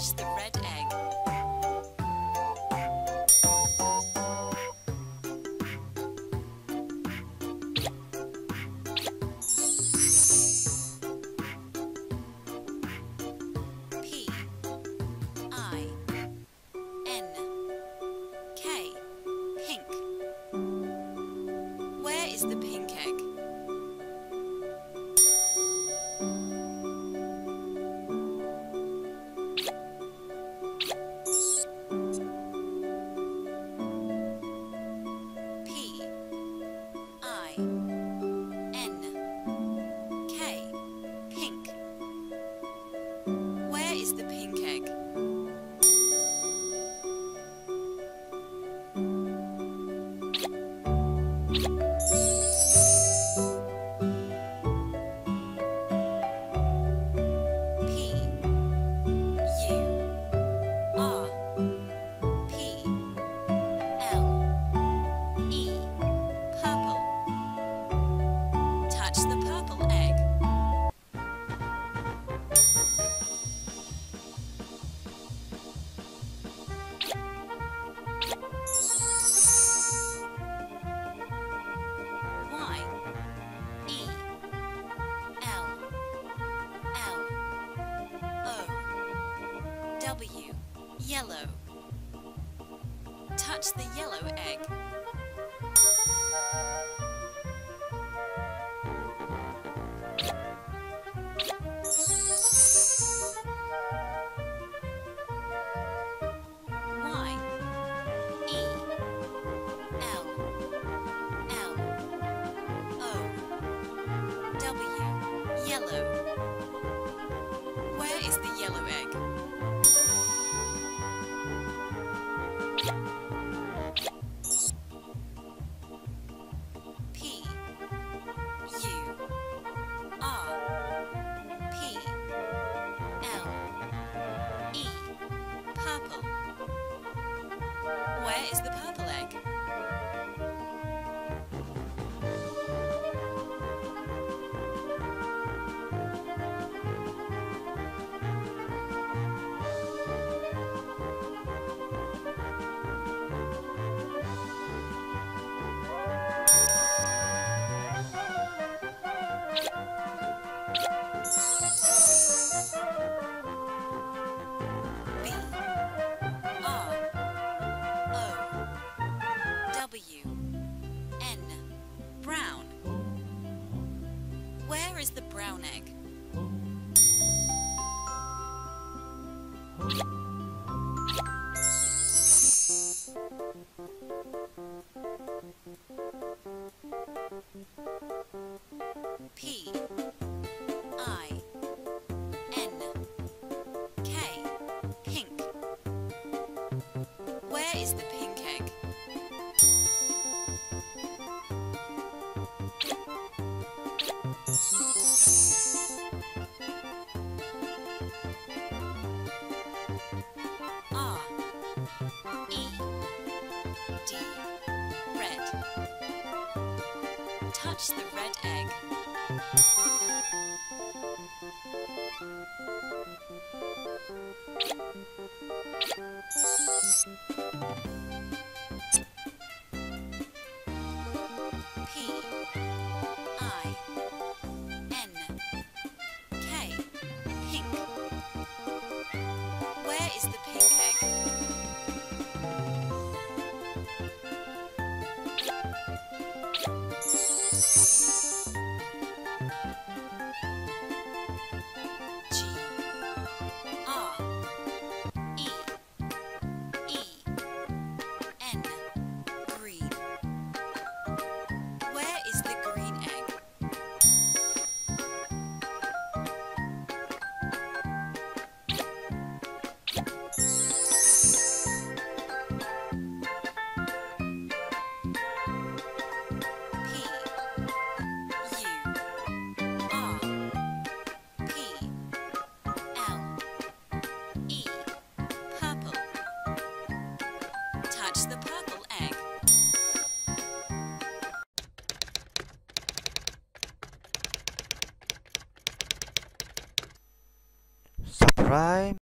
watch the you Yellow. Touch the yellow egg. brown egg. P I N K Pink Where is the pink? touch the red egg. Right.